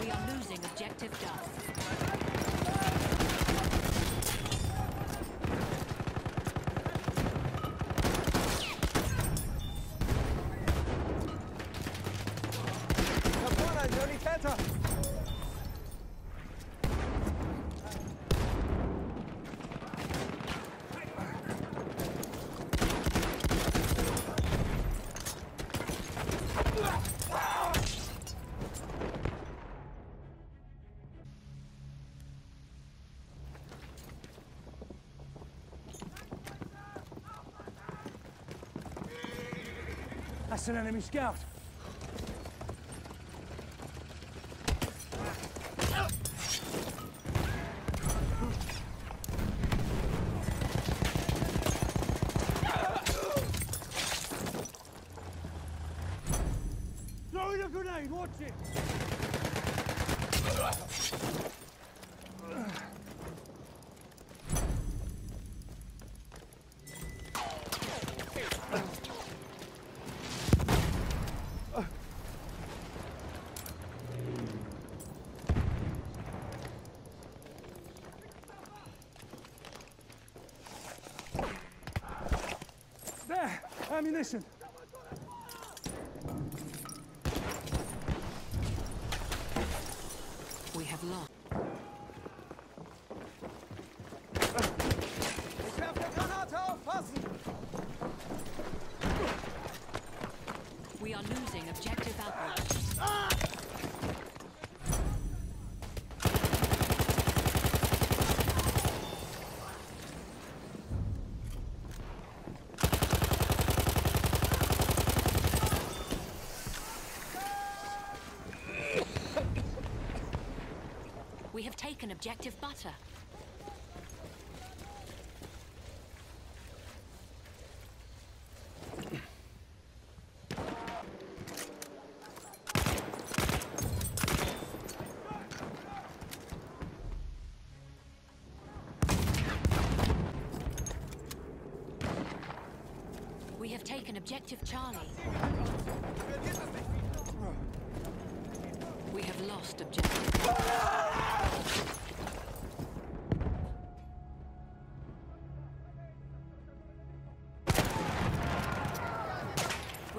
We are losing objective Duff. Capone, ein Sanitäter! That's an enemy scout. Throwing a grenade, watch it! Ammunition! We have lost. We are losing objective Alpha. We have taken objective butter. We have taken objective Charlie. We have lost objective.